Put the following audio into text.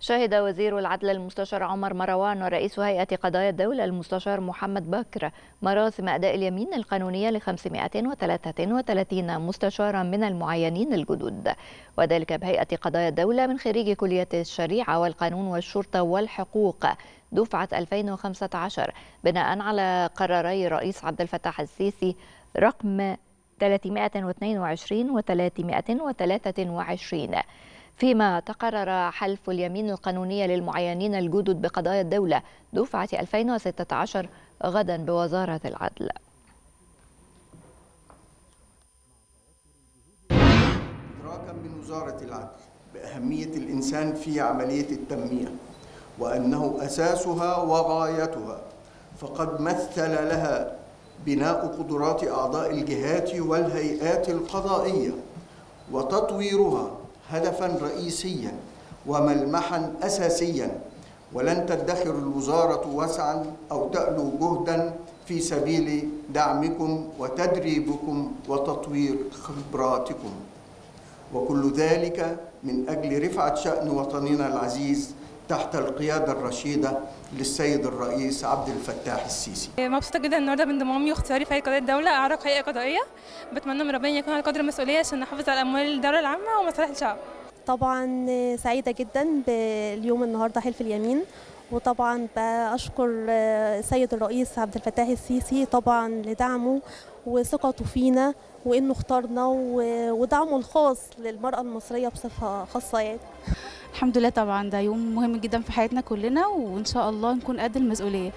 شهد وزير العدل المستشار عمر مروان ورئيس هيئة قضايا الدولة المستشار محمد بكر مراسم أداء اليمين القانونية ل 533 مستشارا من المعينين الجدد. وذلك بهيئة قضايا الدولة من خريج كلية الشريعة والقانون والشرطة والحقوق. دفعة 2015 بناء على قراري الرئيس عبد الفتاح السيسي رقم 322 و 323 فيما تقرر حلف اليمين القانونية للمعينين الجدد بقضايا الدولة دفعة 2016 غدا بوزارة العدل. إدراكا من وزارة العدل بأهمية الإنسان في عملية التنمية وأنه أساسها وغايتها فقد مثل لها بناء قدرات أعضاء الجهات والهيئات القضائية وتطويرها هدفا رئيسيا وملمحا أساسيا ولن تدخر الوزارة وسعا أو تألو جهدا في سبيل دعمكم وتدريبكم وتطوير خبراتكم. وكل ذلك من أجل رفعة شأن وطننا العزيز تحت القيادة الرشيدة للسيد الرئيس عبد الفتاح السيسي. مبسوطة جدا النهارده بانضمامي واختياري في هيئة قضايا الدولة أعرق هيئة قضائية. بتمنى من ربنا يكون على قدر المسؤولية عشان نحافظ على أموال الدولة العامة ومصالح الشعب. طبعا سعيدة جدا باليوم النهارده حلف اليمين. وطبعا بشكر السيد الرئيس عبد الفتاح السيسي طبعا لدعمه وثقته فينا وإنه اختارنا ودعمه الخاص للمرأة المصرية بصفة خاصة يعني. الحمد لله طبعا ده يوم مهم جدا في حياتنا كلنا وإن شاء الله نكون قد المسؤولية.